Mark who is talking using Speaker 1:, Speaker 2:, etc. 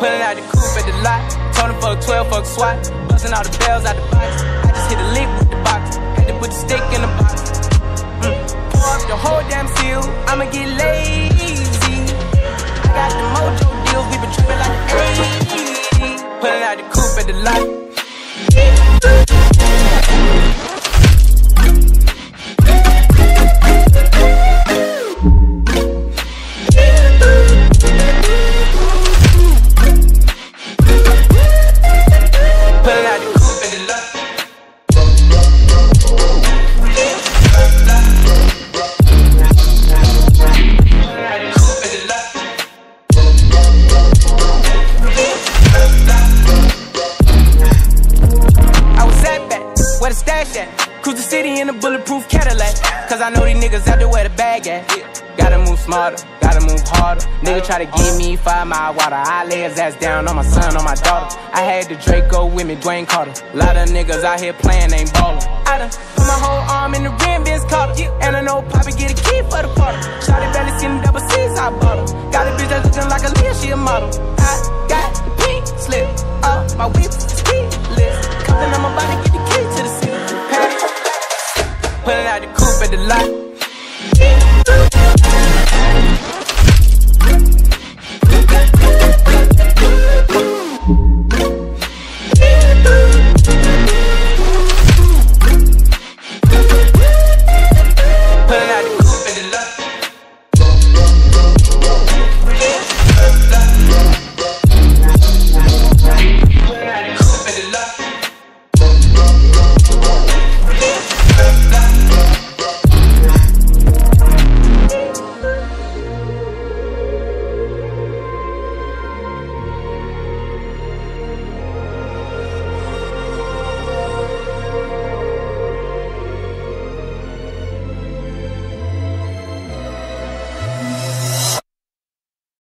Speaker 1: Pulling out the coupe at the lot. Told him fuck 12, fuck SWAT. Busting all the bells out the box. I just hit a lick with the box. Had to put the stick in the box. Mm. Pour up the whole damn seal. I'ma get lazy. I got the mojo deals. We been tripping like the 80s. Pulling out the coupe at the lot. Where the stash at? Cruise the city in a bulletproof Cadillac. Cause I know these niggas out there where the bag at. Gotta move smarter, gotta move harder. Nigga try to give me five mile water. I lay his ass down on my son, on my daughter. I had the Draco with me, Dwayne Carter. Lot of niggas out here playing, ain't ballin'. I done put my whole arm in the rim, Vince Carter. And I know Poppy get a key for the party. Shotty belly seen the double C's, I bought her. Got a bitch that's looking like Aaliyah, she a model. I got the pink slip up my whip, Pulling out the coupe at the lot.